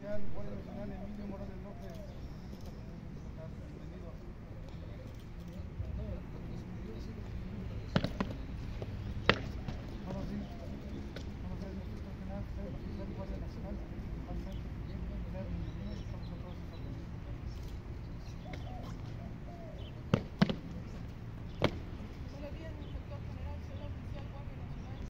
Guardia